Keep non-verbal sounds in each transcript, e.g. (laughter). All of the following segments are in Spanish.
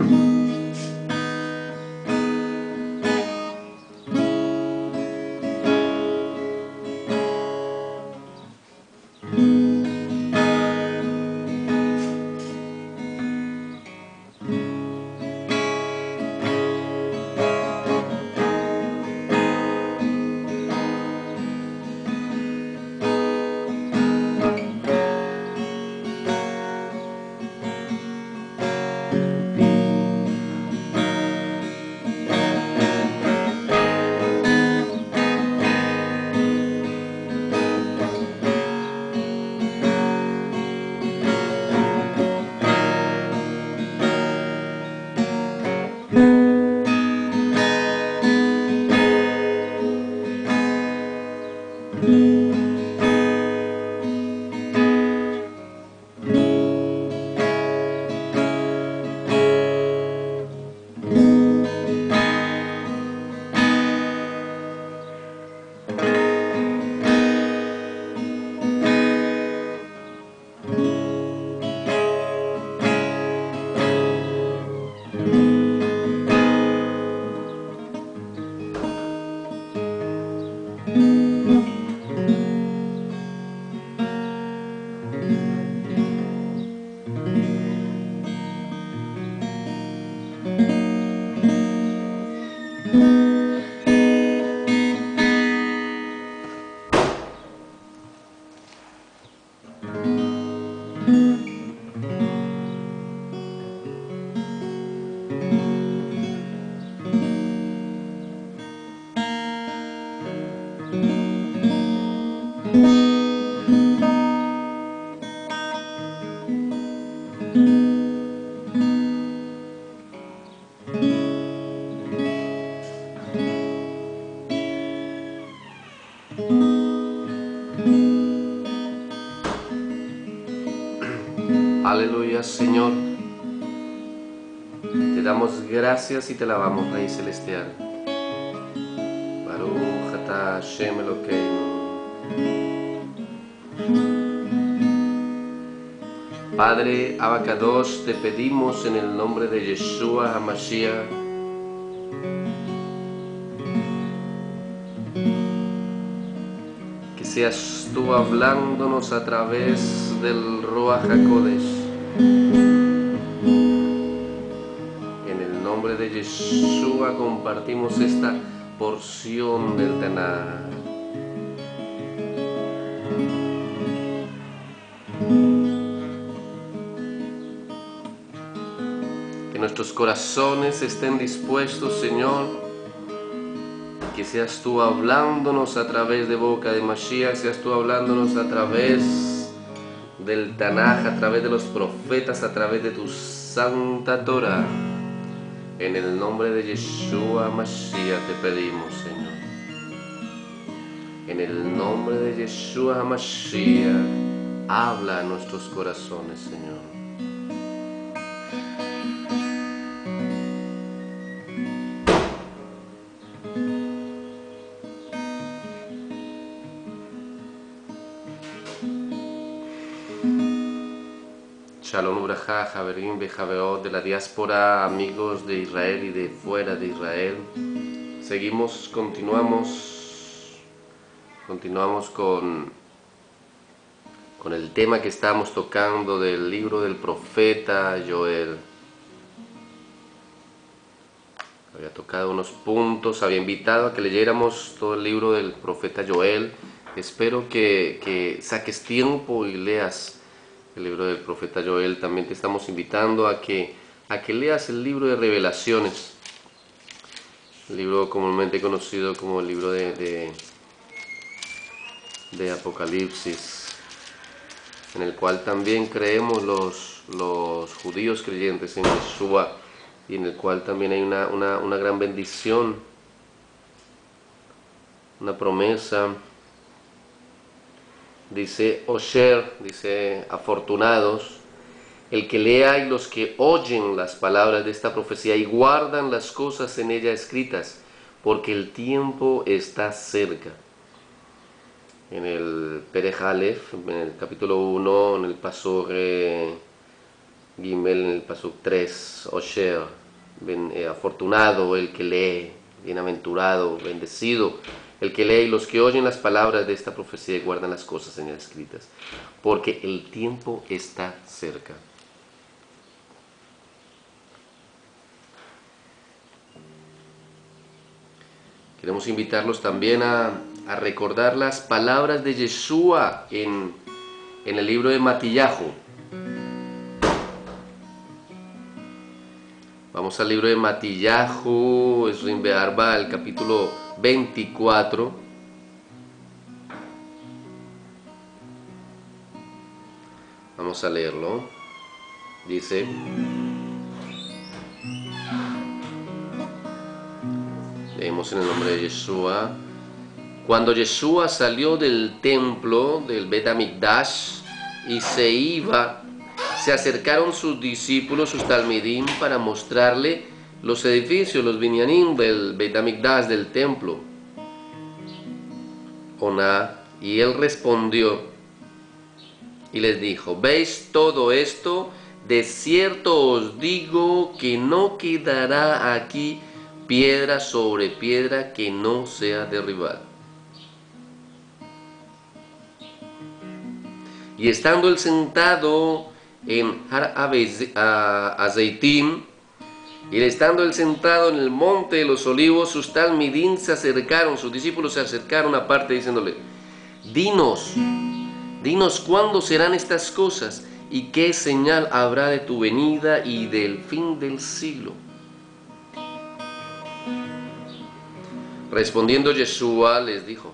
Aleluya, Señor. Te damos gracias y te lavamos, Rey Celestial. Baruch. Padre Abacados, te pedimos en el nombre de Yeshua HaMashiach que seas tú hablándonos a través del Ruach HaKodesh. En el nombre de Yeshua compartimos esta porción del Tanakh. Que nuestros corazones estén dispuestos, Señor. Que seas tú hablándonos a través de boca de Mashiach, seas tú hablándonos a través del Tanaj, a través de los profetas, a través de tu santa Torah. En el nombre de Yeshua Mashiach te pedimos, Señor. En el nombre de Yeshua Mashiach, habla a nuestros corazones, Señor. Shalom Uraja, Javerim, Bejaveot de la diáspora, amigos de Israel y de fuera de Israel. Seguimos, continuamos, continuamos con, con el tema que estábamos tocando del libro del profeta Joel. Había tocado unos puntos, había invitado a que leyéramos todo el libro del profeta Joel. Espero que, que saques tiempo y leas el libro del profeta Joel. También te estamos invitando a que, a que leas el libro de revelaciones, el libro comúnmente conocido como el libro de, de, de Apocalipsis, en el cual también creemos los, los judíos creyentes en Yeshua y en el cual también hay una, una, una gran bendición, una promesa dice Osher, dice afortunados, el que lea y los que oyen las palabras de esta profecía y guardan las cosas en ella escritas, porque el tiempo está cerca. En el Perejalef, en el capítulo 1, en el paso Gimel en el Pasuk 3, Osher, eh, afortunado el que lee, bienaventurado, bendecido el que lee y los que oyen las palabras de esta profecía y guardan las cosas en ellas escritas, porque el tiempo está cerca. Queremos invitarlos también a, recordar las palabras de Yeshua en, en el libro de Matillahu. Vamos al libro de Matillahu, es Rimbearba, el capítulo 24. Vamos a leerlo. Dice, leemos en el nombre de Yeshua. Cuando Yeshua salió del templo del Bet y se iba, se acercaron sus discípulos, sus talmidim, para mostrarle los edificios, los binyanim del Beit del templo. Oná, y él respondió y les dijo, ¿veis todo esto? De cierto os digo que no quedará aquí piedra sobre piedra que no sea derribada. Y estando él sentado en Har Azeitim, y estando él sentado en el monte de los olivos, sus talmidín se acercaron, sus discípulos se acercaron aparte diciéndole, dinos, dinos cuándo serán estas cosas y qué señal habrá de tu venida y del fin del siglo. Respondiendo Yeshua les dijo,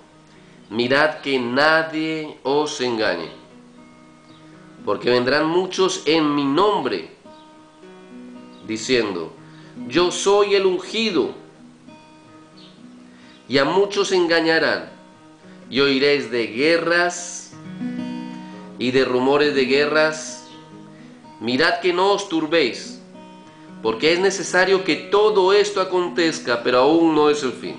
mirad que nadie os engañe, porque vendrán muchos en mi nombre, diciendo, yo soy el ungido. Y a muchos engañarán. Y oiréis de guerras y de rumores de guerras. Mirad que no os turbéis, porque es necesario que todo esto acontezca, pero aún no es el fin.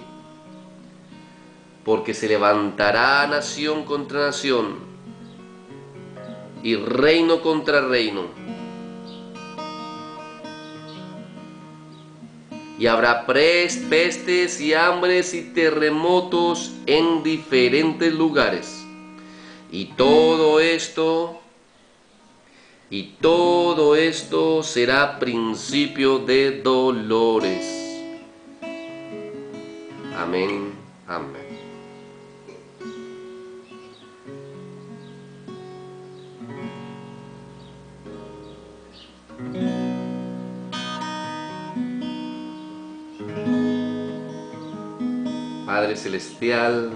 Porque se levantará nación contra nación y reino contra reino y habrá pestes y hambres y terremotos en diferentes lugares. Y todo esto, y todo esto será principio de dolores. Amén, amén. Padre Celestial,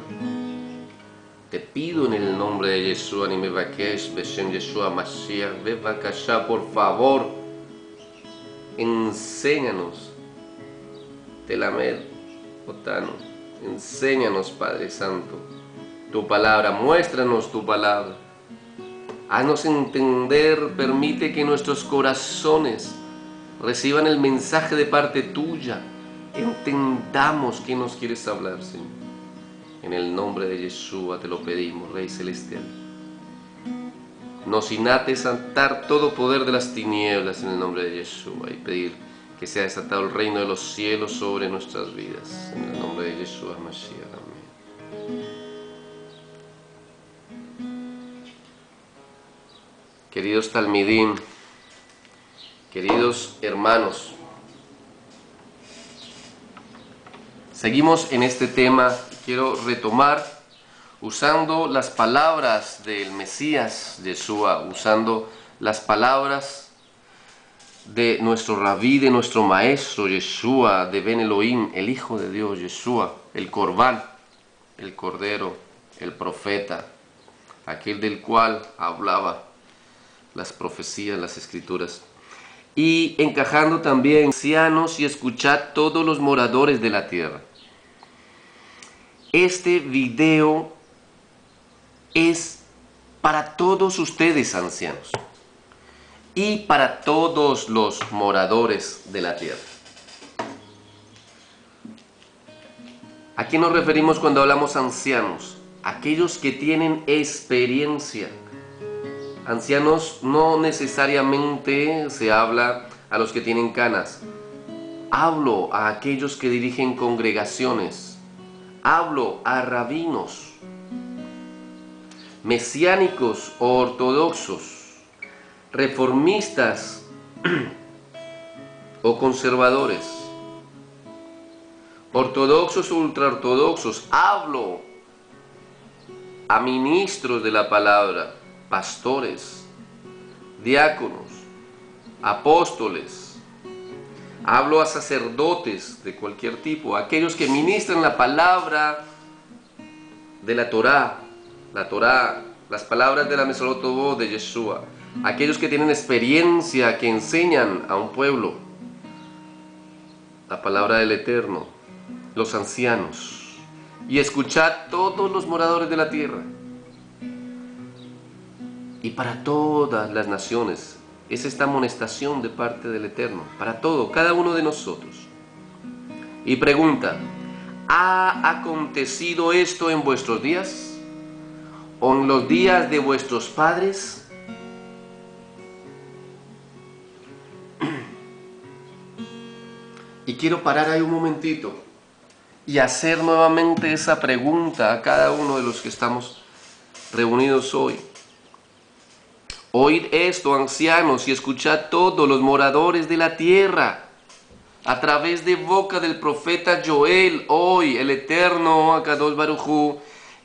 te pido en el nombre de Yeshua, ni me vaquesh, Beshem Yeshua Mashiach, Bebakashá, por favor, enséñanos, Telamed, Otano, enséñanos, Padre Santo, tu palabra, muéstranos tu palabra. Haznos entender, permite que nuestros corazones reciban el mensaje de parte tuya entendamos que nos quieres hablar, Señor. En el nombre de Yeshua te lo pedimos, Rey Celestial. Nos inate desatar todo poder de las tinieblas en el nombre de Yeshua y pedir que sea desatado el reino de los cielos sobre nuestras vidas. En el nombre de Yeshua Mashiach. Amén. Queridos Talmidim, queridos hermanos, Seguimos en este tema, quiero retomar usando las palabras del Mesías Yeshua, usando las palabras de nuestro rabí, de nuestro maestro Yeshua, de Ben Elohim, el Hijo de Dios, Yeshua, el Corbán, el Cordero, el Profeta, aquel del cual hablaba las profecías, las escrituras. Y encajando también, ancianos y escuchad todos los moradores de la tierra este video es para todos ustedes ancianos y para todos los moradores de la tierra. ¿A qué nos referimos cuando hablamos ancianos? Aquellos que tienen experiencia, Ancianos no necesariamente se habla a los que tienen canas. Hablo a aquellos que dirigen congregaciones. Hablo a rabinos, mesiánicos o ortodoxos, reformistas (clears throat) o conservadores, ortodoxos o ultraortodoxos. Hablo a ministros de la palabra, pastores, diáconos, apóstoles. Hablo a sacerdotes de cualquier tipo, aquellos que ministran la palabra de la Torá, la Torá, las palabras de la Mesolotobó de Yeshua, aquellos que tienen experiencia, que enseñan a un pueblo la palabra del Eterno, los ancianos y escuchad todos los moradores de la tierra. Y para todas las naciones es esta amonestación de parte del Eterno, para todo, cada uno de nosotros. Y pregunta, ¿ha acontecido esto en vuestros días? ¿O en los días de vuestros padres? Y quiero parar ahí un momentito y hacer nuevamente esa pregunta a cada uno de los que estamos reunidos hoy. Oíd esto, ancianos, y escuchad todos los moradores de la tierra. A través de boca del profeta Joel, hoy el eterno Akadosh Barujú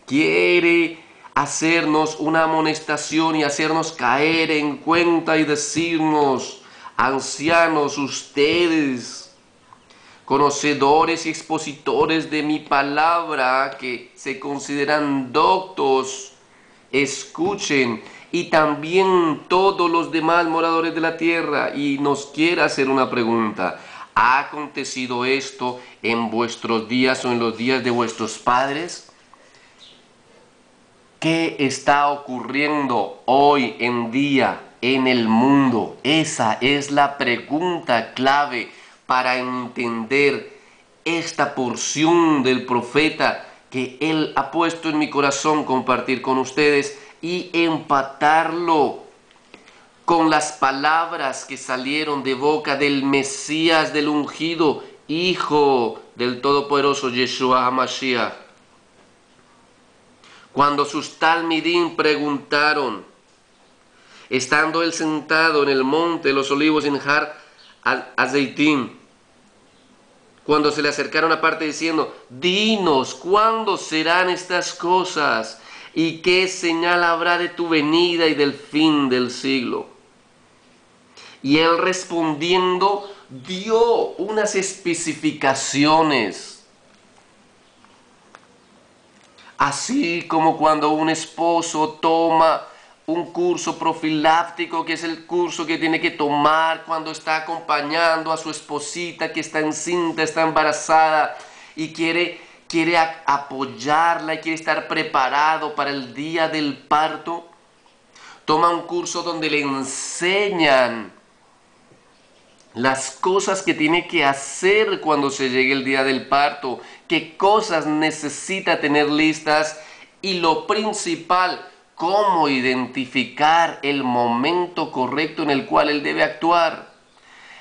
quiere hacernos una amonestación y hacernos caer en cuenta y decirnos, ancianos, ustedes conocedores y expositores de mi palabra que se consideran doctos, escuchen, y también todos los demás moradores de la tierra, y nos quiere hacer una pregunta. ¿Ha acontecido esto en vuestros días o en los días de vuestros padres? ¿Qué está ocurriendo hoy en día en el mundo? Esa es la pregunta clave para entender esta porción del profeta que Él ha puesto en mi corazón compartir con ustedes y empatarlo con las palabras que salieron de boca del Mesías, del ungido, Hijo del Todopoderoso Yeshua HaMashiach. Cuando sus talmidim preguntaron, estando él sentado en el monte de los olivos en Har Azeitín, cuando se le acercaron aparte diciendo, dinos, ¿cuándo serán estas cosas? ¿Y qué señal habrá de tu venida y del fin del siglo? Y él respondiendo dio unas especificaciones. Así como cuando un esposo toma un curso profiláctico, que es el curso que tiene que tomar cuando está acompañando a su esposita que está encinta, está embarazada y quiere, quiere apoyarla y quiere estar preparado para el día del parto. Toma un curso donde le enseñan las cosas que tiene que hacer cuando se llegue el día del parto, qué cosas necesita tener listas y lo principal, cómo identificar el momento correcto en el cual él debe actuar.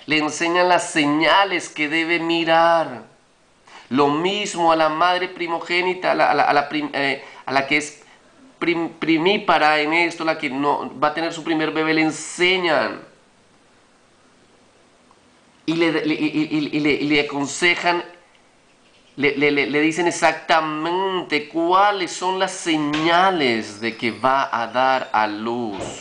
Le enseñan las señales que debe mirar. Lo mismo a la madre primogénita, a la, eh, que es primípara en esto, la que no va a tener su primer bebé, le enseñan. Y le, y le aconsejan le, dicen exactamente cuáles son las señales de que va a dar a luz.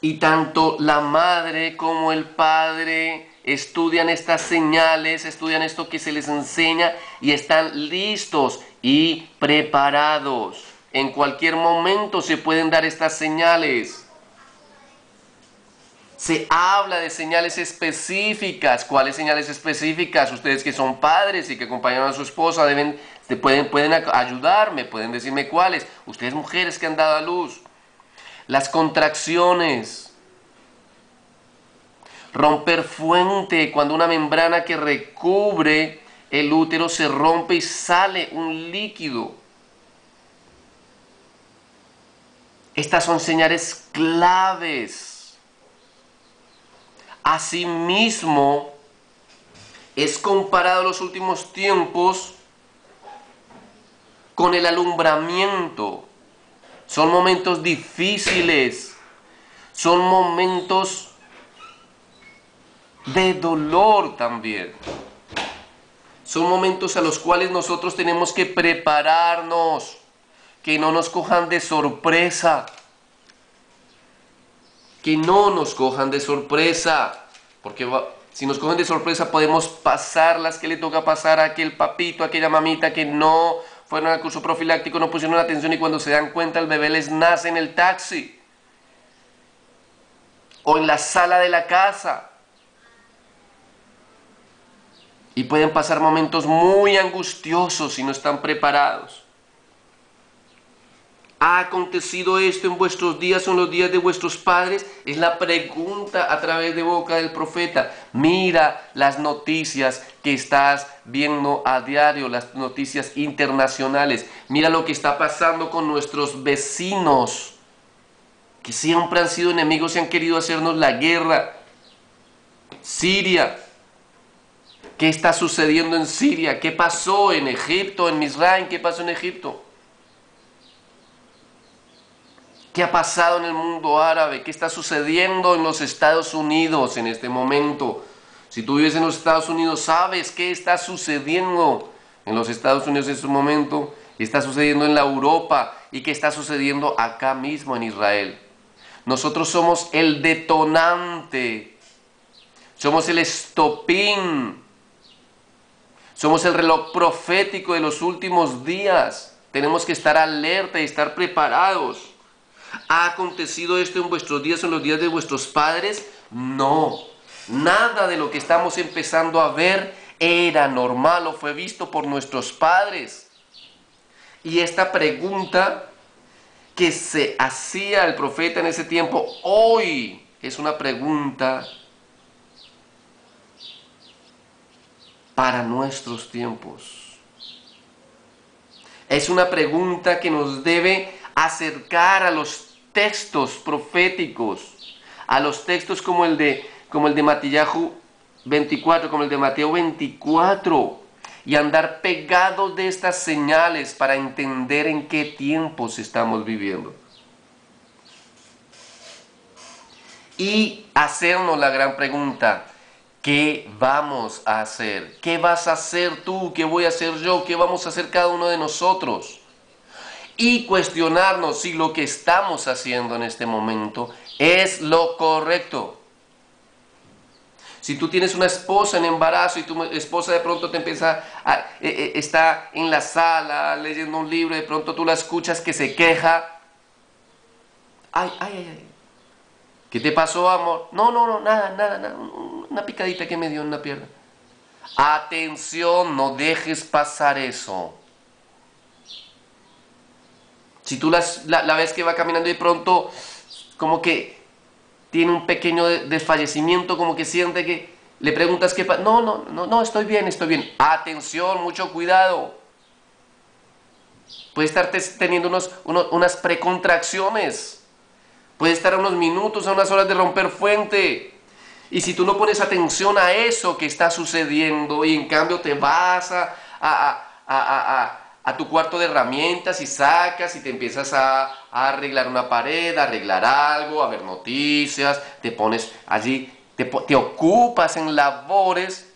Y tanto la madre como el padre estudian estas señales, estudian esto que se les enseña y están listos y preparados. En cualquier momento se pueden dar estas señales. Se habla de señales específicas. ¿Cuáles señales específicas? Ustedes que son padres y que acompañan a su esposa deben, pueden, pueden ayudarme, pueden decirme cuáles. Ustedes mujeres que han dado a luz. Las contracciones. Romper fuente, cuando una membrana que recubre el útero se rompe y sale un líquido. Estas son señales claves. Asimismo, es comparado los últimos tiempos con el alumbramiento. Son momentos difíciles, son momentos de dolor también. Son momentos a los cuales nosotros tenemos que prepararnos, que no nos cojan de sorpresa. Que no nos cojan de sorpresa, porque si nos cogen de sorpresa podemos pasar las que le toca pasar a aquel papito, a aquella mamita que no fueron al curso profiláctico, no pusieron atención y cuando se dan cuenta el bebé les nace en el taxi o en la sala de la casa. Y pueden pasar momentos muy angustiosos si no están preparados. ¿Ha acontecido esto en vuestros días o en los días de vuestros padres? Es la pregunta a través de boca del profeta. Mira las noticias que estás viendo a diario, las noticias internacionales. Mira lo que está pasando con nuestros vecinos, que siempre han sido enemigos y han querido hacernos la guerra. Siria. ¿Qué está sucediendo en Siria? ¿Qué pasó en Egipto, en Misraim? ¿Qué pasó en Egipto? ¿Qué ha pasado en el mundo árabe? ¿Qué está sucediendo en los Estados Unidos en este momento? Si tú vives en los Estados Unidos, sabes qué está sucediendo en los Estados Unidos en este momento, qué está sucediendo en la Europa y qué está sucediendo acá mismo en Israel. Nosotros somos el detonante, somos el estopín, somos el reloj profético de los últimos días. Tenemos que estar alerta y estar preparados. ¿Ha acontecido esto en vuestros días, en los días de vuestros padres? No. Nada de lo que estamos empezando a ver era normal o fue visto por nuestros padres. Y esta pregunta que se hacía el profeta en ese tiempo, hoy es una pregunta para nuestros tiempos. Es una pregunta que nos debe acercar a los textos proféticos, a los textos como el de, como el de 24, como el de Mateo 24, y andar pegados de estas señales para entender en qué tiempos estamos viviendo. Y hacernos la gran pregunta, ¿qué vamos a hacer? ¿Qué vas a hacer tú? ¿Qué voy a hacer yo? ¿Qué vamos a hacer cada uno de nosotros? Y cuestionarnos si lo que estamos haciendo en este momento es lo correcto. Si tú tienes una esposa en embarazo y tu esposa de pronto te empieza a, eh, eh, está en la sala leyendo un libro y de pronto tú la escuchas que se queja. Ay, ay, ay, ay. ¿Qué te pasó, amor? No, no, no, nada, nada, nada. Una picadita que me dio en la pierna. Atención, no dejes pasar eso. Si tú la, ves que va caminando y de pronto como que tiene un pequeño desfallecimiento, como que siente que le preguntas qué pasa. No, no, no, no, estoy bien, estoy bien. Atención, mucho cuidado. Puede estar teniendo unos, unas precontracciones. Puede estar a unos minutos, a unas horas de romper fuente. Y si tú no pones atención a eso que está sucediendo y en cambio te vas a, a a tu cuarto de herramientas y sacas y te empiezas a, arreglar una pared, a arreglar algo, a ver noticias, te pones allí, te, te ocupas en labores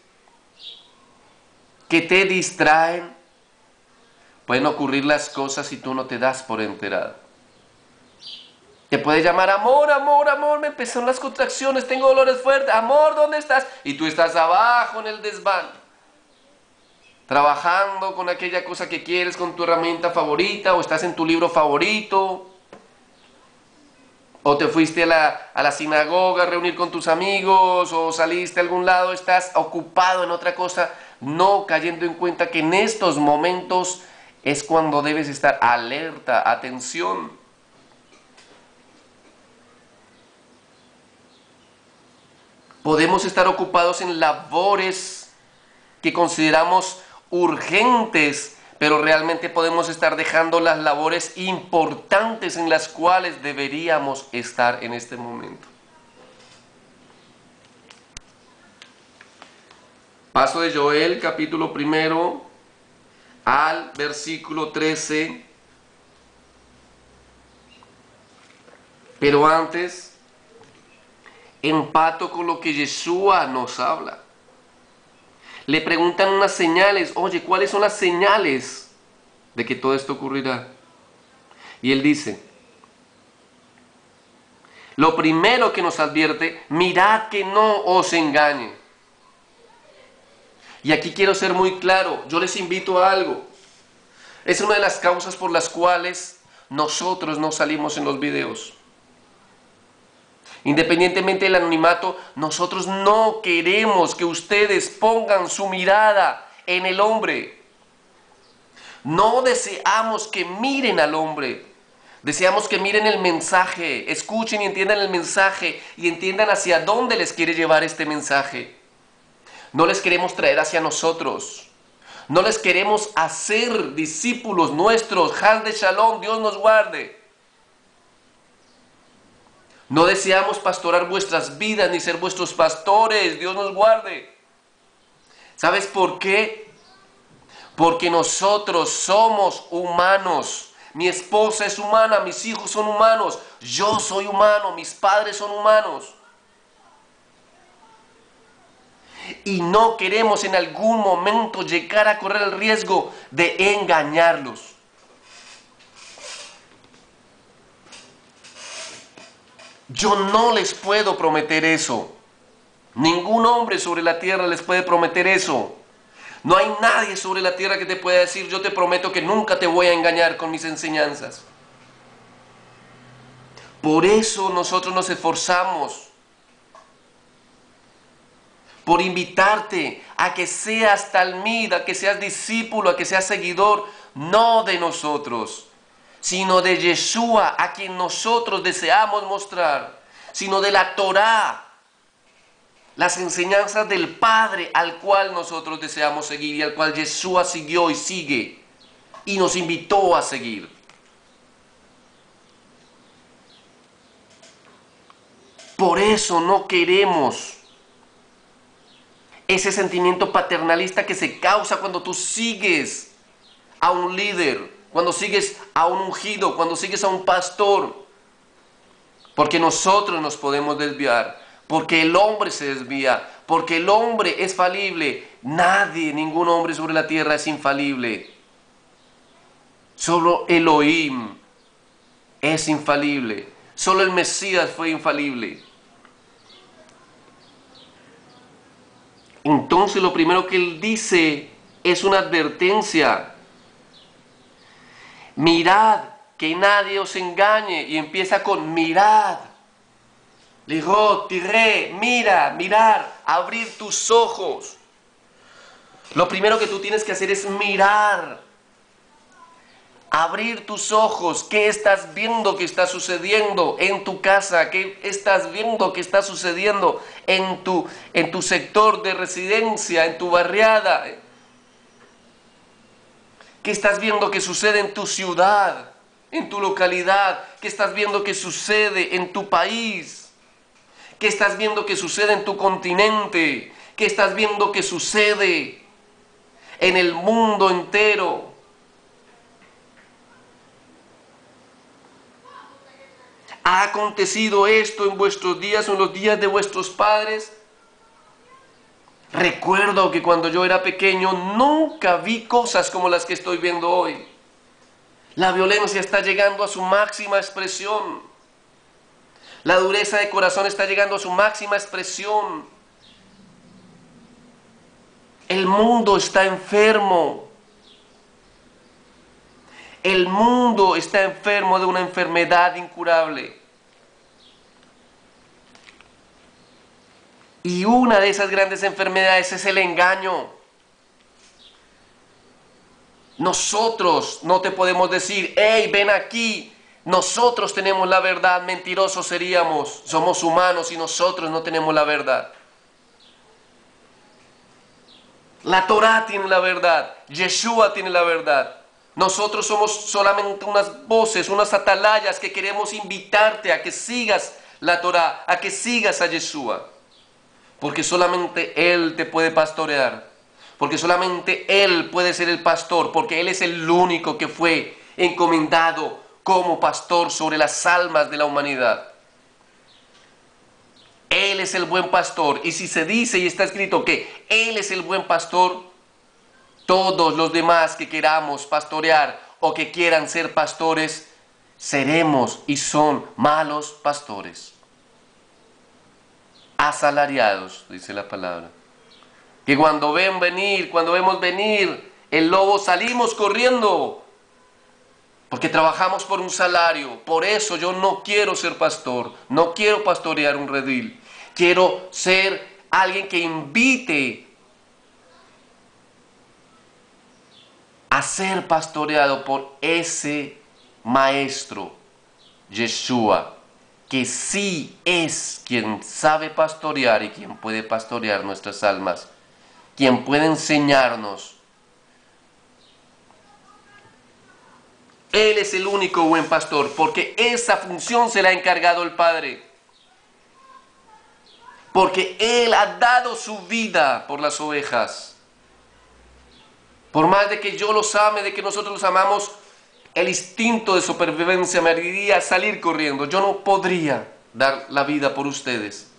que te distraen. Pueden ocurrir las cosas si tú no te das por enterado. Te puede llamar, amor, amor, amor, me empezaron las contracciones, tengo dolores fuertes, amor, ¿dónde estás? Y tú estás abajo en el desván trabajando con aquella cosa que quieres, con tu herramienta favorita, o estás en tu libro favorito, o te fuiste a la, sinagoga a reunir con tus amigos, o saliste a algún lado, estás ocupado en otra cosa, no cayendo en cuenta que en estos momentos es cuando debes estar alerta, atención. Podemos estar ocupados en labores que consideramos urgentes, pero realmente podemos estar dejando las labores importantes en las cuales deberíamos estar en este momento. Paso de Joel capítulo primero al versículo 13. Pero antes, empato con lo que Yeshua nos habla le preguntan unas señales, oye, ¿cuáles son las señales de que todo esto ocurrirá? Y él dice, lo primero que nos advierte, mirad que no os engañe. Y aquí quiero ser muy claro, yo les invito a algo. Es una de las causas por las cuales nosotros no salimos en los videos. Independientemente del anonimato, nosotros no queremos que ustedes pongan su mirada en el hombre. No deseamos que miren al hombre. Deseamos que miren el mensaje, escuchen y entiendan el mensaje y entiendan hacia dónde les quiere llevar este mensaje. No les queremos traer hacia nosotros. No les queremos hacer discípulos nuestros. Haz de Shalom, Dios nos guarde. No deseamos pastorar vuestras vidas ni ser vuestros pastores. Dios nos guarde. ¿Sabes por qué? Porque nosotros somos humanos. Mi esposa es humana, mis hijos son humanos, yo soy humano, mis padres son humanos. Y no queremos en algún momento llegar a correr el riesgo de engañarlos. Yo no les puedo prometer eso. Ningún hombre sobre la tierra les puede prometer eso. No hay nadie sobre la tierra que te pueda decir, yo te prometo que nunca te voy a engañar con mis enseñanzas. Por eso nosotros nos esforzamos por invitarte a que seas talmida, a que seas discípulo, a que seas seguidor, no de nosotros, sino de Yeshua, a quien nosotros deseamos mostrar, sino de la Torá, las enseñanzas del Padre al cual nosotros deseamos seguir y al cual Yeshua siguió y sigue y nos invitó a seguir. Por eso no queremos ese sentimiento paternalista que se causa cuando tú sigues a un líder cuando sigues a un ungido, cuando sigues a un pastor. Porque nosotros nos podemos desviar, porque el hombre se desvía, porque el hombre es falible. Nadie, ningún hombre sobre la tierra es infalible. Solo Elohim es infalible. Solo el Mesías fue infalible. Entonces lo primero que él dice es una advertencia mirad, que nadie os engañe. Y empieza con mirad. Dijo, tiré, mira, mirar, abrir tus ojos. Lo primero que tú tienes que hacer es mirar. Abrir tus ojos. ¿Qué estás viendo que está sucediendo en tu casa? ¿Qué estás viendo que está sucediendo en tu, en tu sector de residencia, en tu barriada? ¿Qué estás viendo que sucede en tu ciudad, en tu localidad? ¿Qué estás viendo que sucede en tu país? ¿Qué estás viendo que sucede en tu continente? ¿Qué estás viendo que sucede en el mundo entero? ¿Ha acontecido esto en vuestros días o en los días de vuestros padres? Recuerdo que cuando yo era pequeño nunca vi cosas como las que estoy viendo hoy. La violencia está llegando a su máxima expresión. La dureza de corazón está llegando a su máxima expresión. El mundo está enfermo. El mundo está enfermo de una enfermedad incurable. Y una de esas grandes enfermedades es el engaño. Nosotros no te podemos decir, hey, ven aquí, nosotros tenemos la verdad, mentirosos seríamos, somos humanos y nosotros no tenemos la verdad. La Torah tiene la verdad, Yeshua tiene la verdad. Nosotros somos solamente unas voces, unas atalayas que queremos invitarte a que sigas la Torah, a que sigas a Yeshua. Porque solamente Él te puede pastorear. Porque solamente Él puede ser el pastor. Porque Él es el único que fue encomendado como pastor sobre las almas de la humanidad. Él es el buen pastor. Y si se dice y está escrito que Él es el buen pastor, todos los demás que queramos pastorear o que quieran ser pastores, seremos y son malos pastores. Asalariados, dice la palabra. Que cuando ven venir, cuando vemos venir el lobo, salimos corriendo. Porque trabajamos por un salario. Por eso yo no quiero ser pastor. No quiero pastorear un redil. Quiero ser alguien que invite a ser pastoreado por ese maestro, Yeshua, que sí es quien sabe pastorear y quien puede pastorear nuestras almas, quien puede enseñarnos. Él es el único buen pastor, porque esa función se la ha encargado el Padre. Porque Él ha dado su vida por las ovejas. Por más de que yo los ame, de que nosotros los amamos, el instinto de supervivencia me haría salir corriendo. Yo no podría dar la vida por ustedes.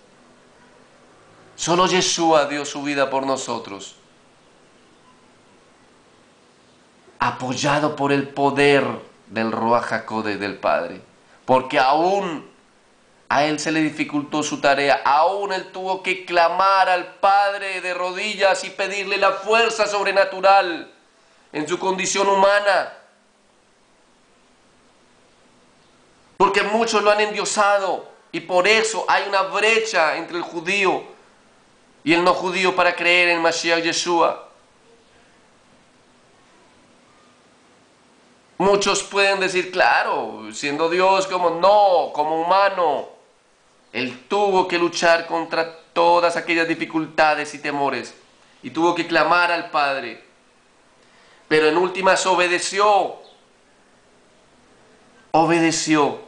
Solo Yeshua dio su vida por nosotros. Apoyado por el poder del Ruach del Padre. Porque aún a él se le dificultó su tarea. Aún él tuvo que clamar al Padre de rodillas y pedirle la fuerza sobrenatural en su condición humana. Porque muchos lo han endiosado y por eso hay una brecha entre el judío y el no judío para creer en Mashiach Yeshua. Muchos pueden decir, claro, siendo Dios como no, como humano, él tuvo que luchar contra todas aquellas dificultades y temores y tuvo que clamar al Padre. Pero en últimas obedeció. Obedeció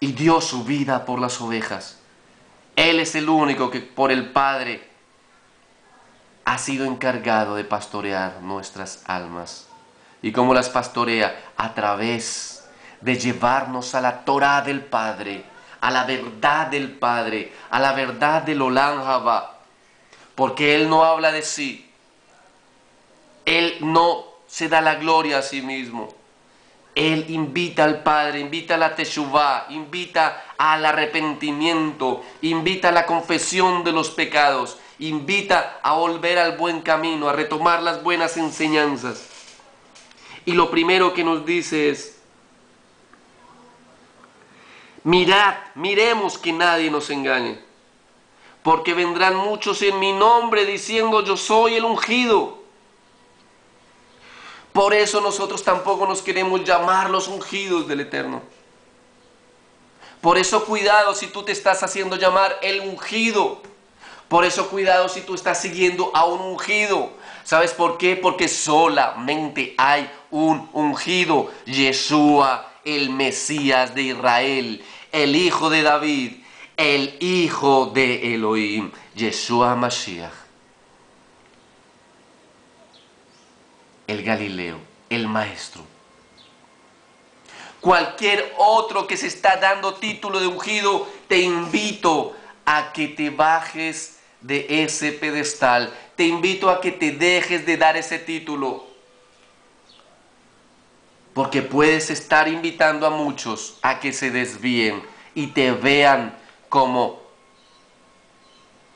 y dio su vida por las ovejas. Él es el único que por el Padre ha sido encargado de pastorear nuestras almas. ¿Y cómo las pastorea? A través de llevarnos a la Torah del Padre a la verdad del Padre, a la verdad del Olam porque Él no habla de sí, Él no se da la gloria a sí mismo. Él invita al Padre, invita a la Teshuvah, invita al arrepentimiento, invita a la confesión de los pecados, invita a volver al buen camino, a retomar las buenas enseñanzas. Y lo primero que nos dice es, Mirad, miremos que nadie nos engañe, porque vendrán muchos en mi nombre diciendo yo soy el ungido. Por eso nosotros tampoco nos queremos llamar los ungidos del Eterno. Por eso cuidado si tú te estás haciendo llamar el ungido. Por eso cuidado si tú estás siguiendo a un ungido. ¿Sabes por qué? Porque solamente hay un ungido, Yeshua, el Mesías de Israel el hijo de David, el hijo de Elohim, Yeshua Mashiach. El Galileo, el maestro. Cualquier otro que se está dando título de ungido, te invito a que te bajes de ese pedestal. Te invito a que te dejes de dar ese título. Porque puedes estar invitando a muchos a que se desvíen y te vean como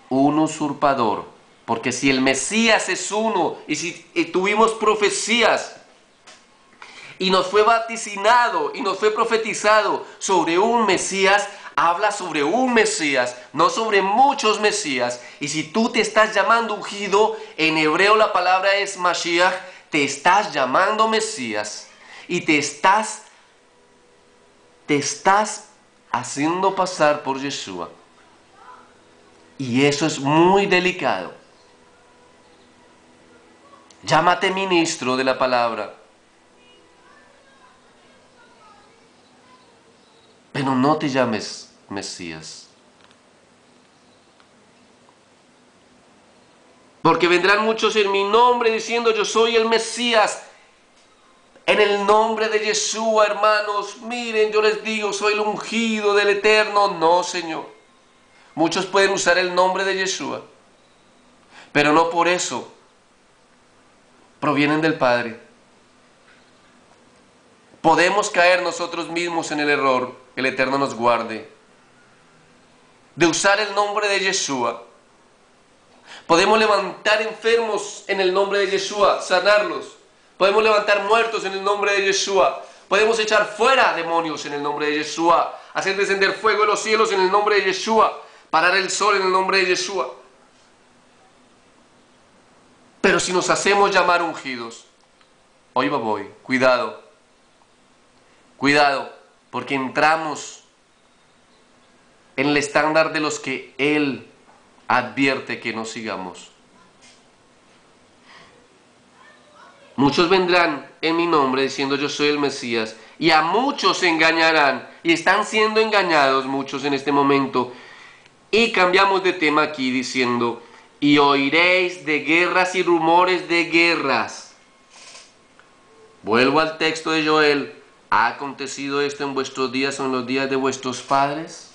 un usurpador. Porque si el Mesías es uno y si tuvimos profecías y nos fue vaticinado y nos fue profetizado sobre un Mesías, habla sobre un Mesías, no sobre muchos Mesías. Y si tú te estás llamando ungido, en hebreo la palabra es Mashiach, te estás llamando Mesías y te estás, te estás haciendo pasar por Yeshua. Y eso es muy delicado. Llámate ministro de la palabra. Pero no te llames Mesías. Porque vendrán muchos en mi nombre diciendo yo soy el Mesías. En el nombre de Yeshua, hermanos, miren, yo les digo, soy el ungido del Eterno. No, Señor. Muchos pueden usar el nombre de Yeshua, pero no por eso provienen del Padre. Podemos caer nosotros mismos en el error, el Eterno nos guarde, de usar el nombre de Yeshua Podemos levantar enfermos en el nombre de Yeshua, sanarlos. Podemos levantar muertos en el nombre de Yeshua. Podemos echar fuera demonios en el nombre de Yeshua. Hacer descender fuego de los cielos en el nombre de Yeshua. Parar el sol en el nombre de Yeshua. Pero si nos hacemos llamar ungidos, hoy va voy, cuidado. Cuidado, porque entramos en el estándar de los que Él advierte que no sigamos. Muchos vendrán en mi nombre diciendo yo soy el Mesías y a muchos se engañarán y están siendo engañados muchos en este momento. Y cambiamos de tema aquí diciendo y oiréis de guerras y rumores de guerras. Vuelvo al texto de Joel. ¿Ha acontecido esto en vuestros días o en los días de vuestros padres?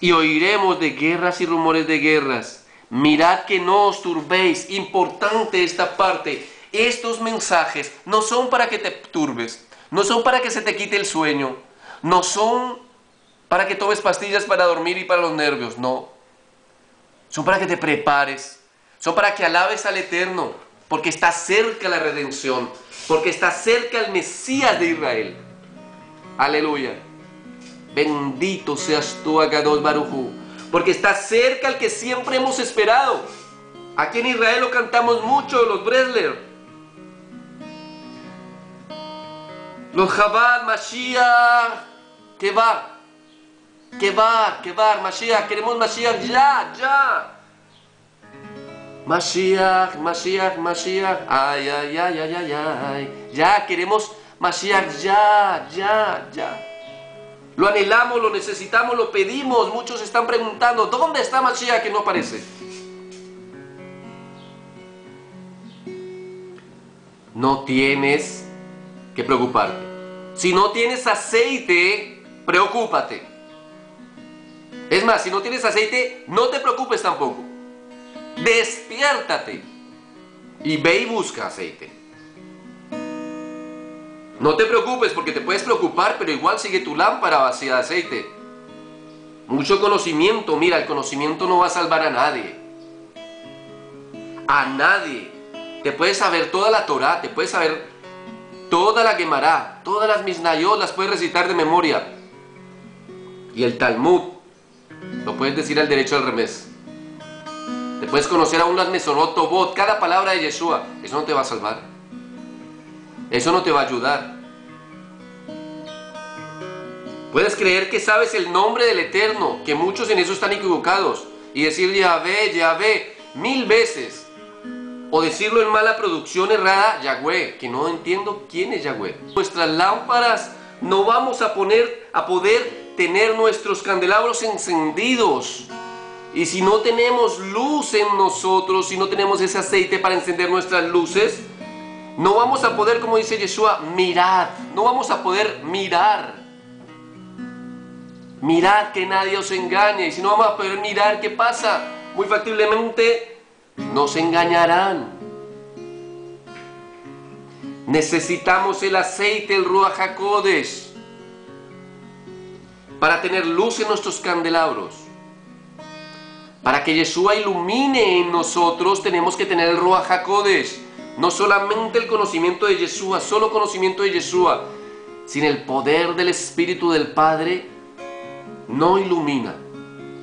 y oiremos de guerras y rumores de guerras. Mirad que no os turbéis. Importante esta parte. Estos mensajes no son para que te turbes, no son para que se te quite el sueño, no son para que tomes pastillas para dormir y para los nervios, no. Son para que te prepares, son para que alabes al Eterno, porque está cerca la redención, porque está cerca el Mesías de Israel. Aleluya. Bendito seas tú, Agados Barujú, porque está cerca el que siempre hemos esperado. Aquí en Israel lo cantamos mucho, los Bresler. Los Jabal, Mashiach, que va, que va, que va, Mashiach, queremos Mashiach ya, ya. Mashiach, Mashiach, Mashiach, ay, ay, ay, ay, ay, ay, ya queremos Mashiach ya, ya, ya. Lo anhelamos, lo necesitamos, lo pedimos. Muchos están preguntando, ¿dónde está Mashiach que no aparece? No tienes que preocuparte. Si no tienes aceite, preocúpate. Es más, si no tienes aceite, no te preocupes tampoco. Despiértate y ve y busca aceite. No te preocupes porque te puedes preocupar, pero igual sigue tu lámpara vacía de aceite. Mucho conocimiento, mira, el conocimiento no va a salvar a nadie. A nadie. Te puedes saber toda la Torah, te puedes saber toda la Gemara, todas las Misnayot las puedes recitar de memoria. Y el Talmud, lo puedes decir al derecho al revés. Te puedes conocer aún las Mesorot, Tobot, cada palabra de Yeshua. Eso no te va a salvar. Eso no te va a ayudar. Puedes creer que sabes el nombre del Eterno, que muchos en eso están equivocados, y decir Yahvé, Yahvé, mil veces. O decirlo en mala producción errada, Yahweh, que no entiendo quién es Yahweh. Nuestras lámparas no vamos a poner a poder tener nuestros candelabros encendidos. Y si no tenemos luz en nosotros, si no tenemos ese aceite para encender nuestras luces, no vamos a poder, como dice Yeshua, mirar. No vamos a poder mirar. Mirad que nadie os engañe. Y si no vamos a poder mirar, ¿qué pasa? Muy factiblemente nos engañarán. Necesitamos el aceite, el Ruach HaKodesh, para tener luz en nuestros candelabros. Para que Yeshua ilumine en nosotros, tenemos que tener el Ruach HaKodesh. No solamente el conocimiento de Yeshua, solo conocimiento de Yeshua, sin el poder del Espíritu del Padre, no ilumina.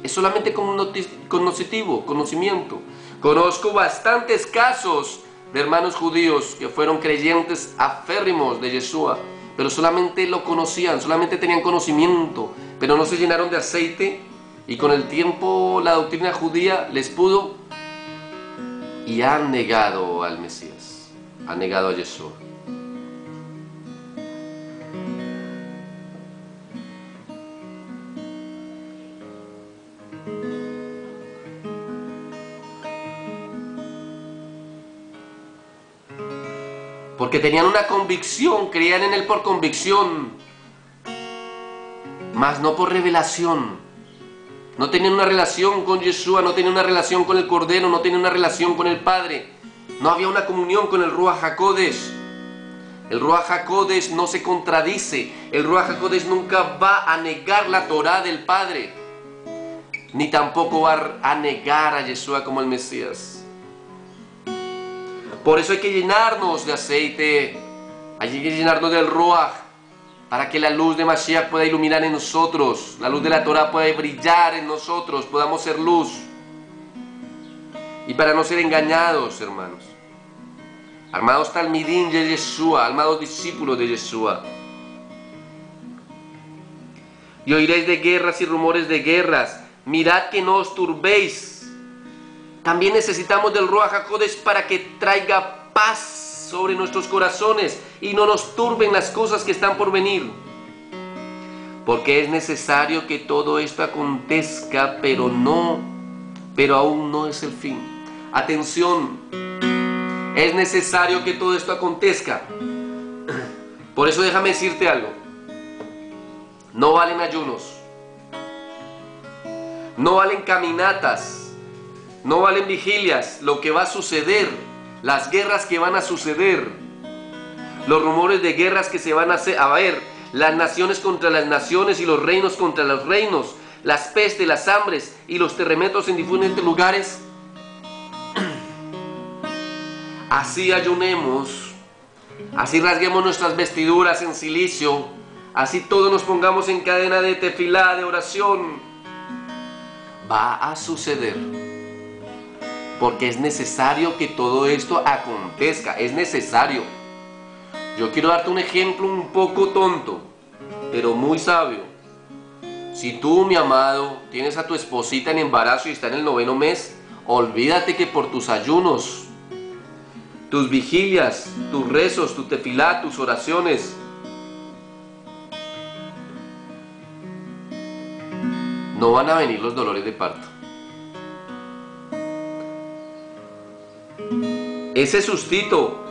Es solamente conocitivo, conocimiento. Conozco bastantes casos de hermanos judíos que fueron creyentes aférrimos de Yeshua, pero solamente lo conocían, solamente tenían conocimiento, pero no se llenaron de aceite y con el tiempo la doctrina judía les pudo y han negado al Mesías, han negado a Yeshua. Porque tenían una convicción, creían en Él por convicción, mas no por revelación. No tenían una relación con Yeshua, no tenían una relación con el Cordero, no tenían una relación con el Padre. No había una comunión con el Ruach HaKodesh. El Ruach HaKodesh no se contradice. El Ruach HaKodesh nunca va a negar la Torah del Padre. Ni tampoco va a negar a Yeshua como el Mesías. Por eso hay que llenarnos de aceite. Hay que llenarnos del Ruach para que la luz de Mashiach pueda iluminar en nosotros, la luz de la Torah pueda brillar en nosotros, podamos ser luz. Y para no ser engañados, hermanos. Armados talmidín de Yeshua, armados discípulos de Yeshua. Y oiréis de guerras y rumores de guerras. Mirad que no os turbéis. También necesitamos del Ruach HaKodesh para que traiga paz sobre nuestros corazones y no nos turben las cosas que están por venir. Porque es necesario que todo esto acontezca, pero no, pero aún no es el fin. Atención, es necesario que todo esto acontezca. Por eso déjame decirte algo. No valen ayunos. No valen caminatas. No valen vigilias. Lo que va a suceder las guerras que van a suceder, los rumores de guerras que se van a hacer, a ver, las naciones contra las naciones y los reinos contra los reinos, las pestes, las hambres y los terremotos en diferentes lugares. (clears throat) Así ayunemos, así rasguemos nuestras vestiduras en silicio, así todos nos pongamos en cadena de tefilá, de oración. Va a suceder porque es necesario que todo esto acontezca, es necesario. Yo quiero darte un ejemplo un poco tonto, pero muy sabio. Si tú, mi amado, tienes a tu esposita en embarazo y está en el noveno mes, olvídate que por tus ayunos, tus vigilias, tus rezos, tu tefilá, tus oraciones, no van a venir los dolores de parto. Ese sustito,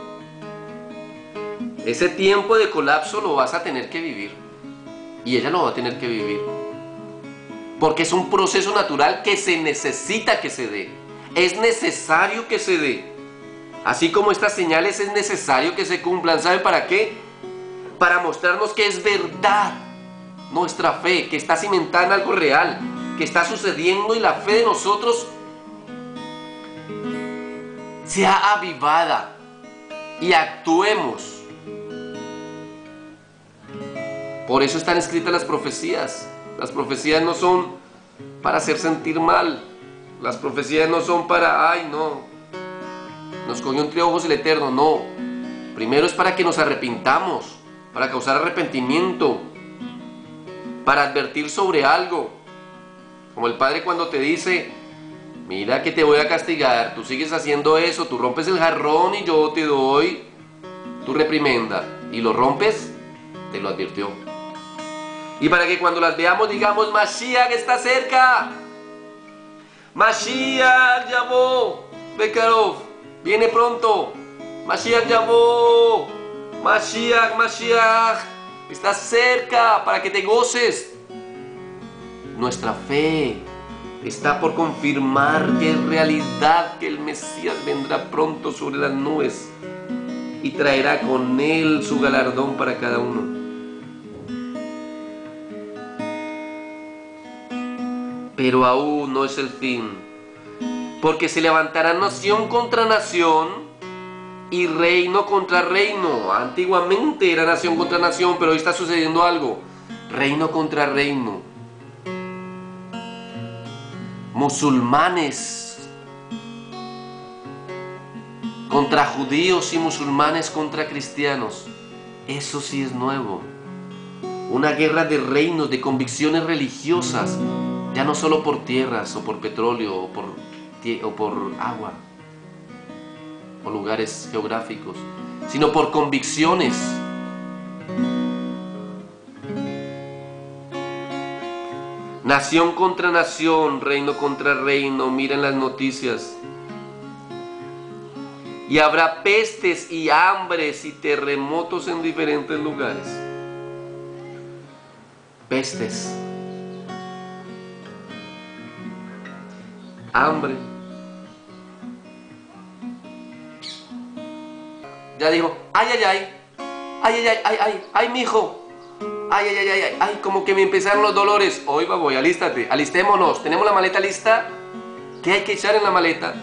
ese tiempo de colapso lo vas a tener que vivir. Y ella lo va a tener que vivir. Porque es un proceso natural que se necesita que se dé. Es necesario que se dé. Así como estas señales es necesario que se cumplan. ¿Saben para qué? Para mostrarnos que es verdad nuestra fe, que está cimentada en algo real, que está sucediendo y la fe de nosotros sea avivada y actuemos. Por eso están escritas las profecías. Las profecías no son para hacer sentir mal. Las profecías no son para, ay, no, nos cogió entre ojos el Eterno. No. Primero es para que nos arrepintamos, para causar arrepentimiento, para advertir sobre algo. Como el Padre cuando te dice, mira que te voy a castigar, tú sigues haciendo eso, tú rompes el jarrón y yo te doy tu reprimenda y lo rompes, te lo advirtió. Y para que cuando las veamos digamos, Mashiach está cerca. Mashiach llamó, Bekarov, viene pronto. Mashiach llamó, Mashiach, Mashiach, está cerca para que te goces. Nuestra fe está por confirmar que es realidad que el Mesías vendrá pronto sobre las nubes y traerá con él su galardón para cada uno. Pero aún no es el fin, porque se levantará nación contra nación y reino contra reino. Antiguamente era nación contra nación, pero hoy está sucediendo algo. Reino contra reino musulmanes contra judíos y musulmanes contra cristianos. Eso sí es nuevo. Una guerra de reinos, de convicciones religiosas, ya no solo por tierras o por petróleo o por, o por agua. o lugares geográficos, sino por convicciones. Nación contra nación, reino contra reino, miren las noticias. Y habrá pestes y hambres y terremotos en diferentes lugares. Pestes. Hambre Ya dijo, ay, ay, ay, ay, ay, ay, ay, ay, ay, mijo. Ay, ay, ay, ay, ay, como que me empezaron los dolores. Hoy voy, alístate, alistémonos. ¿Tenemos la maleta lista? ¿Qué hay que echar en la maleta?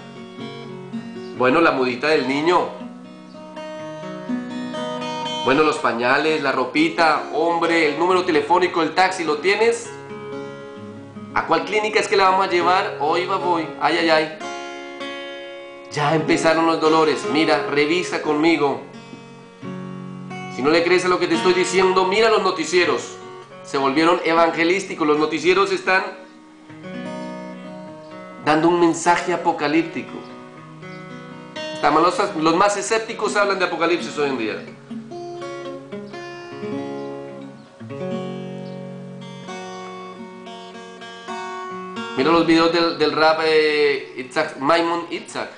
Bueno, la mudita del niño. Bueno, los pañales, la ropita, hombre, el número telefónico, el taxi, ¿lo tienes? ¿A cuál clínica es que la vamos a llevar? Hoy va, voy. Ay, ay, ay. Ya empezaron los dolores. Mira, revisa conmigo. Si no le crees a lo que te estoy diciendo, mira los noticieros. Se volvieron evangelísticos. Los noticieros están dando un mensaje apocalíptico. Los, los más escépticos hablan de apocalipsis hoy en día. Mira los videos del, del rap eh, Maimon Itzhak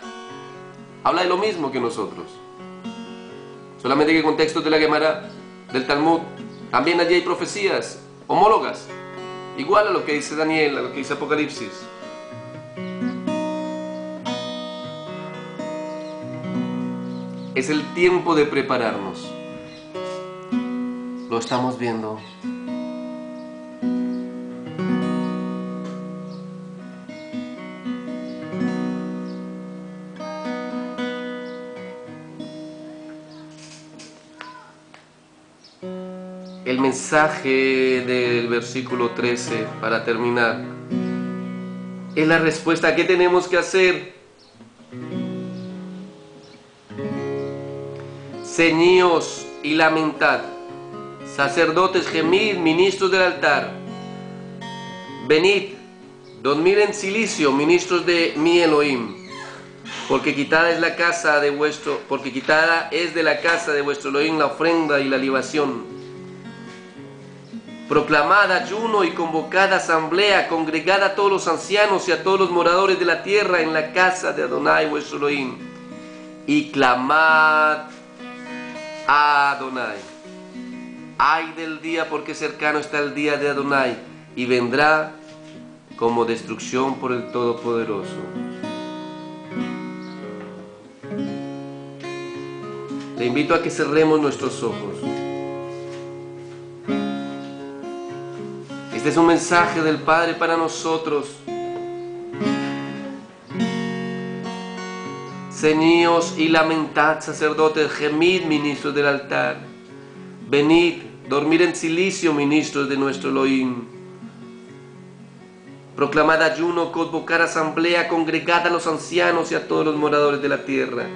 habla de lo mismo que nosotros. Solamente que en contextos de la Gemara, del Talmud, también allí hay profecías homólogas, igual a lo que dice Daniel, a lo que dice Apocalipsis. Es el tiempo de prepararnos. Lo estamos viendo. El mensaje del versículo 13 para terminar. Es la respuesta. ¿Qué tenemos que hacer? Ceñíos y lamentad. Sacerdotes, gemid, ministros del altar. Venid, dormid en silicio, ministros de mi Elohim. Porque quitada es la casa de vuestro, porque quitada es de la casa de vuestro Elohim la ofrenda y la libación proclamada ayuno y convocada asamblea, congregada a todos los ancianos y a todos los moradores de la tierra en la casa de Adonai vuestro Elohim, y clamad a Adonai. Ay del día porque cercano está el día de Adonai y vendrá como destrucción por el Todopoderoso. Le invito a que cerremos nuestros ojos. Este es un mensaje del Padre para nosotros. Ceñíos y lamentad, sacerdotes, gemid, ministros del altar. Venid, dormir en silicio, ministros de nuestro Elohim. Proclamad ayuno, convocar asamblea, congregad a los ancianos y a todos los moradores de la tierra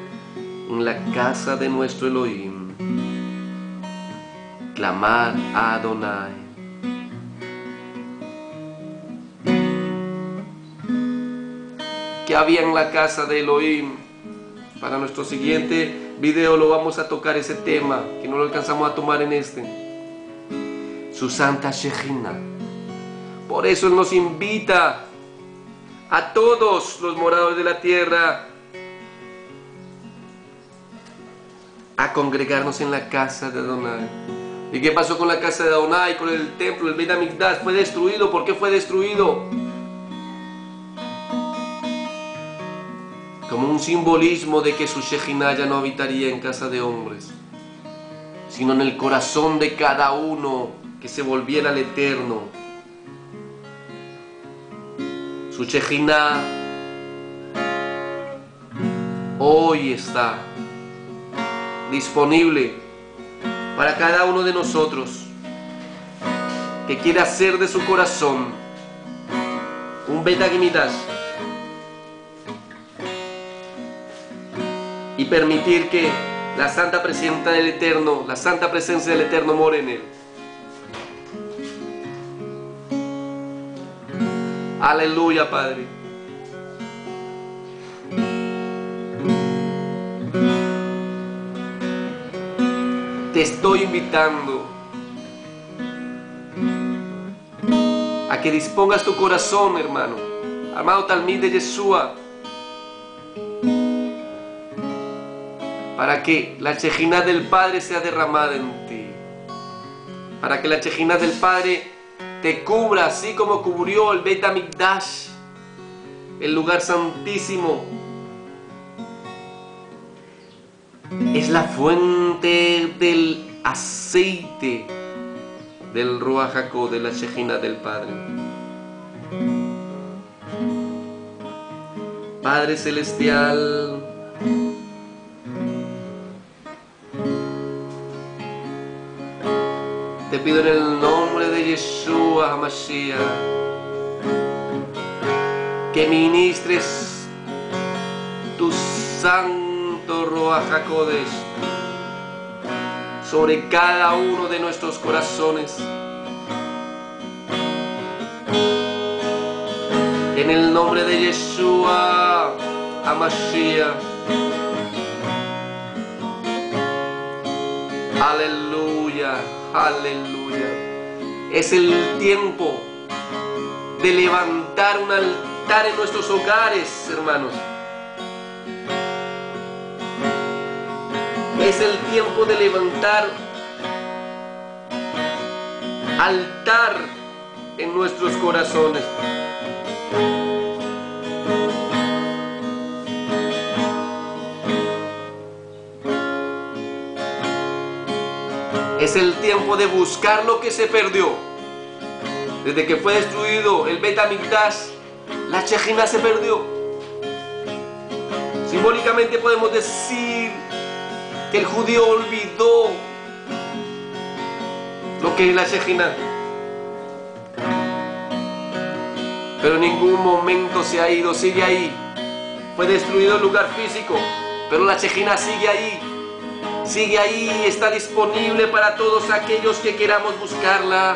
en la casa de nuestro Elohim. Clamad a Adonai. Que había en la casa de Elohim. Para nuestro siguiente video lo vamos a tocar ese tema, que no lo alcanzamos a tomar en este. Su santa Shejina. Por eso nos invita a todos los moradores de la tierra a congregarnos en la casa de Adonai. ¿Y qué pasó con la casa de Adonai, con el templo, el Beit? Fue destruido. ¿Por qué fue destruido? Un simbolismo de que su Shejinah ya no habitaría en casa de hombres, sino en el corazón de cada uno que se volviera al Eterno. Su Shejinah hoy está disponible para cada uno de nosotros que quiera hacer de su corazón un Betagimitas y permitir que la santa presencia del Eterno, la santa presencia del Eterno more en él. Aleluya, Padre. Te estoy invitando a que dispongas tu corazón, hermano. Amado Talmid de Yeshua, para que la chejina del Padre sea derramada en ti, para que la chejina del Padre te cubra así como cubrió el Amikdash, el lugar santísimo. Es la fuente del aceite del Ruach de la Shejina del Padre. Padre Celestial, Yeshua HaMashiach que ministres tu santo Ruach sobre cada uno de nuestros corazones. En el nombre de Yeshua, Amashiach. Aleluya, aleluya. Es el tiempo de levantar un altar en nuestros hogares, hermanos. Es el tiempo de levantar altar en nuestros corazones. Es el tiempo de buscar lo que se perdió. Desde que fue destruido el Betamigdash, la Chejina se perdió. Simbólicamente podemos decir que el judío olvidó lo que es la Shejina. Pero en ningún momento se ha ido, sigue ahí. Fue destruido el lugar físico, pero la Shejina sigue ahí. Sigue ahí, está disponible para todos aquellos que queramos buscarla.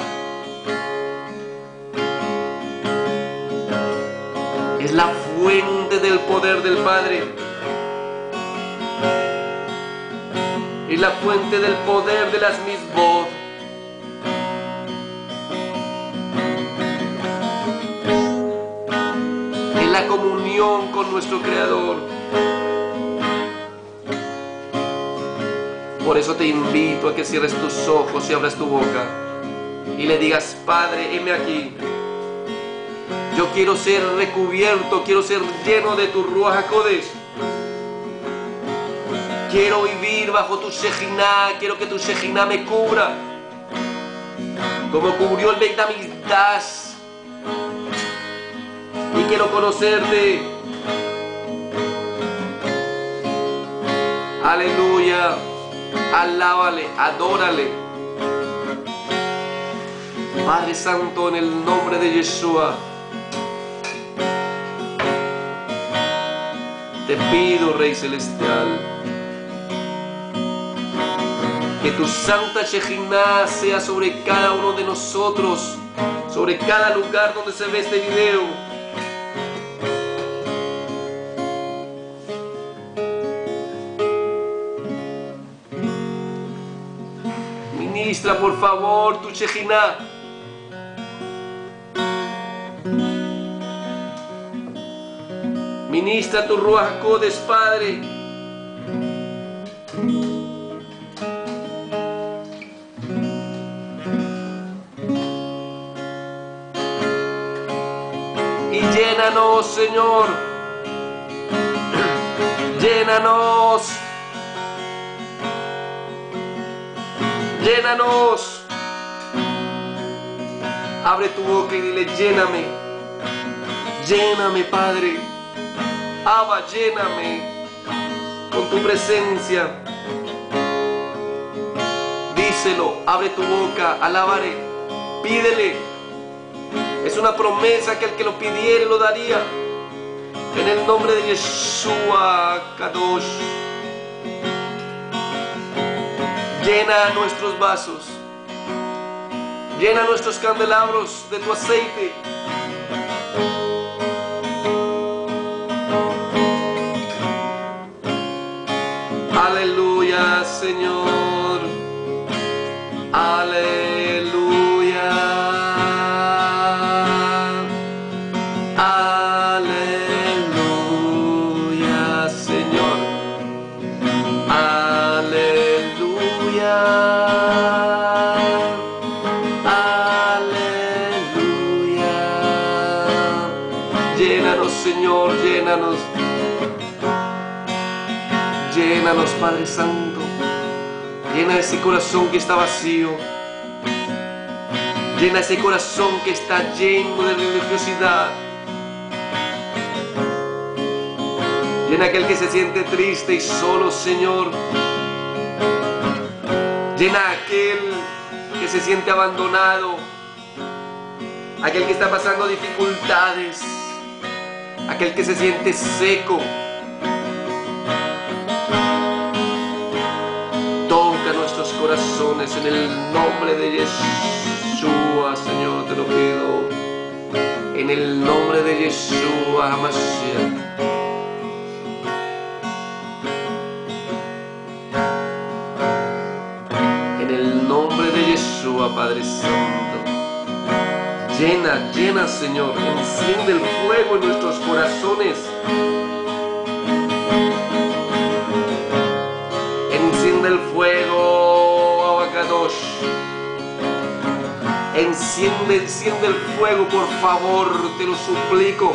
Es la fuente del poder del Padre. y la fuente del poder de las mismas En la comunión con nuestro Creador. Por eso te invito a que cierres tus ojos y abras tu boca y le digas, Padre, heme aquí. Yo quiero ser recubierto, quiero ser lleno de tu Ruach. Quiero vivir bajo tu Shejina, quiero que tu Shejina me cubra. Como cubrió el Beit Y quiero conocerte. Aleluya. Alábale, adórale. Padre Santo, en el nombre de Yeshua. Te pido, Rey Celestial que tu santa Shejina sea sobre cada uno de nosotros, sobre cada lugar donde se ve este video. Ministra, por favor, tu Shejina. Ministra tu Ruach Codes, Padre. Llénanos, Señor. (clears throat) Llénanos. Llénanos. Abre tu boca y dile, lléname. Lléname, Padre. Abba, lléname con tu presencia. Díselo, abre tu boca, alábare, pídele. Es una promesa que el que lo pidiere lo daría. En el nombre de Yeshua Kadosh. Llena nuestros vasos. Llena nuestros candelabros de tu aceite. Señor. Aleluya. Aleluya, Señor. Aleluya. Aleluya. Llénanos, Señor, llénanos. Llénanos, Padre Santo. Ese corazón que está vacío. Llena ese corazón que está lleno de religiosidad. Llena aquel que se siente triste y solo, Señor. Llena aquel que se siente abandonado. Aquel que está pasando dificultades. Aquel que se siente seco. En el nombre de Yeshua, Señor, te lo pido. En el nombre de Yeshua, Mashiach. Padre Santo. Llena, llena, Señor. Enciende el fuego en nuestros corazones. Enciende, enciende el fuego, por favor, te lo suplico.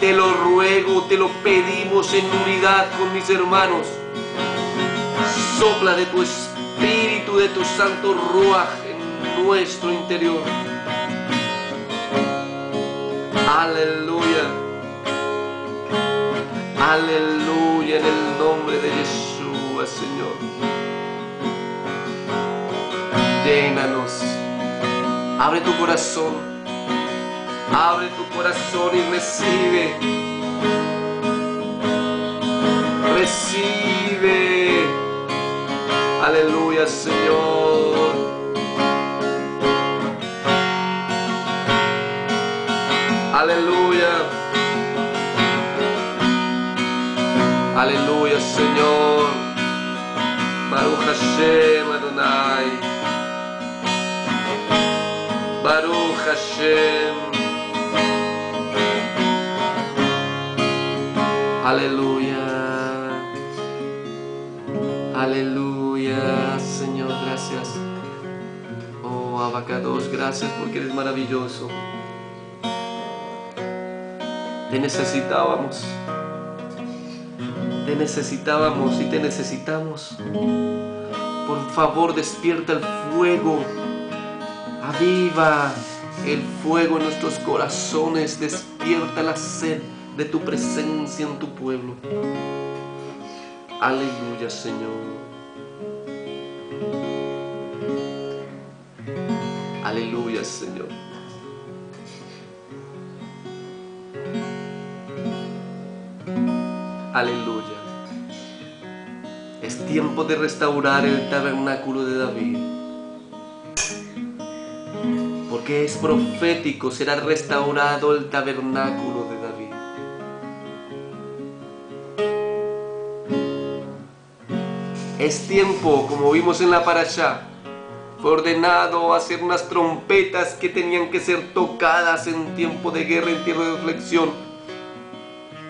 Te lo ruego, te lo pedimos en unidad con mis hermanos. Sopla de tu espíritu de tu Santo Ruach en nuestro interior. Aleluya. Aleluya en el nombre de Yeshua, Señor. Llénanos. Abre tu corazón. Abre tu corazón y recibe. Recibe. Aleluya, Señor. Aleluya. Aleluya, Señor. Baruch Hashem Hashem. Aleluya. Aleluya. Señor, gracias. Oh, Abacados, gracias porque eres maravilloso. Te necesitábamos. Te necesitábamos y te necesitamos. Por favor, despierta el fuego. Aviva el fuego en nuestros corazones. Despierta la sed de tu presencia en tu pueblo. Aleluya, Señor. Aleluya, Señor. Aleluya. Es tiempo de restaurar el tabernáculo de David. Porque es profético, será restaurado el tabernáculo de David. Es tiempo, como vimos en la parasha, fue ordenado hacer unas trompetas que tenían que ser tocadas en tiempo de guerra, en tiempo de reflexión.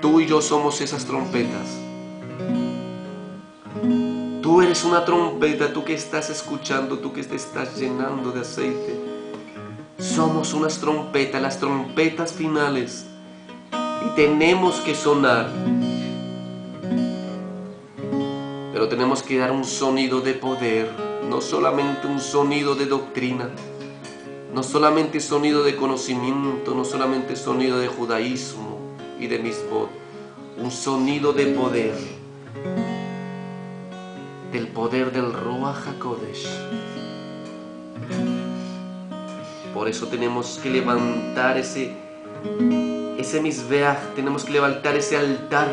Tú y yo somos esas trompetas. Tú eres una trompeta, tú que estás escuchando, tú que te estás llenando de aceite. Somos unas trompetas, las trompetas finales. Y tenemos que sonar. Pero tenemos que dar un sonido de poder no solamente un sonido de doctrina, no solamente sonido de conocimiento, no solamente sonido de judaísmo y de misbot, un sonido de poder, del poder del Ruach HaKodesh. Por eso tenemos que levantar ese, ese tenemos que levantar ese altar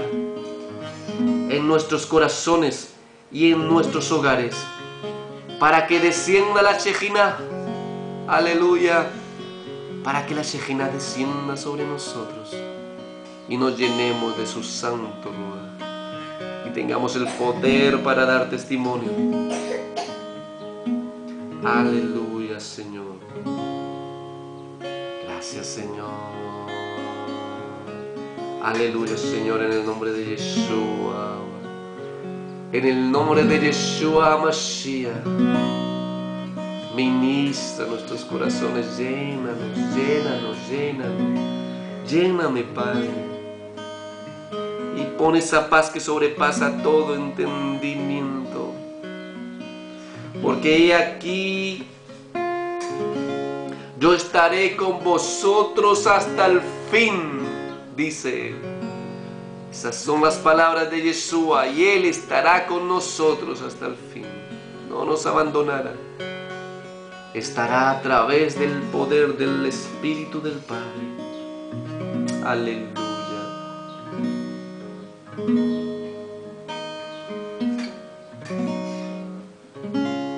en nuestros corazones y en nuestros hogares para que descienda la Shejina. Aleluya. Para que la Shejina descienda sobre nosotros y nos llenemos de su santo y tengamos el poder para dar testimonio. Aleluya, Señor. Señor. Aleluya, Señor, en el nombre de Yeshua. En el nombre de Yeshua Mashiach, ministra nuestros corazones, llénanos, llénanos, llénanos. Lléname, Padre. Y pon esa paz que sobrepasa todo entendimiento. Porque he aquí, yo estaré con vosotros hasta el fin, dice él. Esas son las palabras de Yeshua y Él estará con nosotros hasta el fin. No nos abandonará. Estará a través del poder del Espíritu del Padre. Aleluya.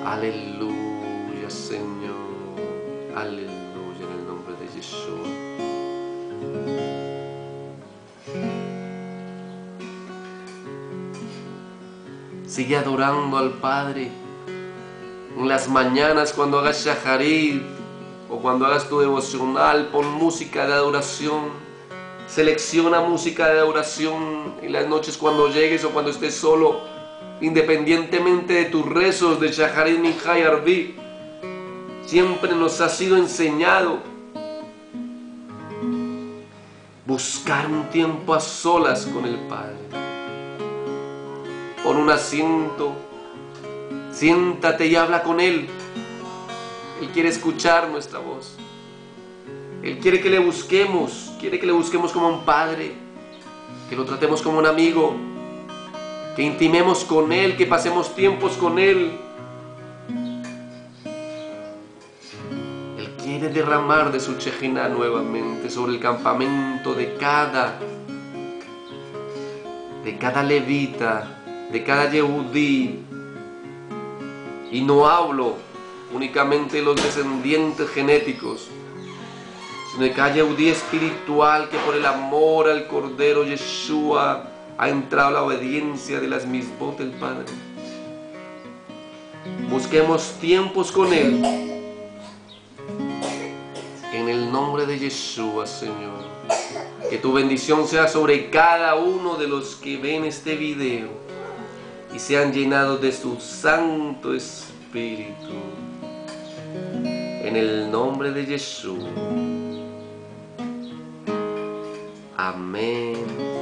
Aleluya. Aleluya en el nombre de Yeshua. Sigue adorando al Padre. En las mañanas cuando hagas shaharit o cuando hagas tu devocional, pon música de adoración. Selecciona música de adoración en las noches cuando llegues o cuando estés solo, independientemente de tus rezos de Shaharit Minha y Arbi. Siempre nos ha sido enseñado buscar un tiempo a solas con el Padre. Pon un asiento, siéntate y habla con Él. Él quiere escuchar nuestra voz. Él quiere que le busquemos, quiere que le busquemos como un padre, que lo tratemos como un amigo, que intimemos con Él, que pasemos tiempos con Él. Quiere derramar de su Chejina nuevamente sobre el campamento de cada, de cada levita, de cada Yehudí. Y no hablo únicamente de los descendientes genéticos, sino de cada Yehudí espiritual que por el amor al Cordero Yeshua ha entrado la obediencia de las mismas del Padre. Busquemos tiempos con Él. En el nombre de Yeshua, Señor. Que tu bendición sea sobre cada uno de los que ven este video y sean llenados de su Santo Espíritu. En el nombre de Jesús. Amén.